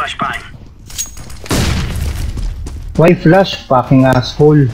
Flashbang. Why flash? Fucking asshole.